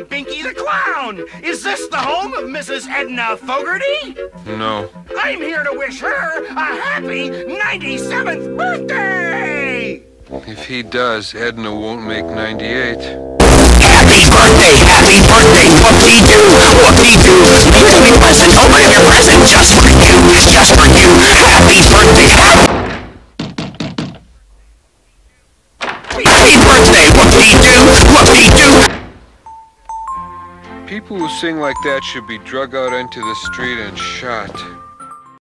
I'm Binky the Clown. Is this the home of Mrs. Edna Fogarty? No. I'm here to wish her a happy 97th birthday! If he does, Edna won't make 98. Happy birthday, happy birthday, whoop-dee-doo, whoop-dee-doo. Make me present, open up your present just for you, just for you. Happy birthday, happy... Happy birthday, People who sing like that should be drug out into the street and shot.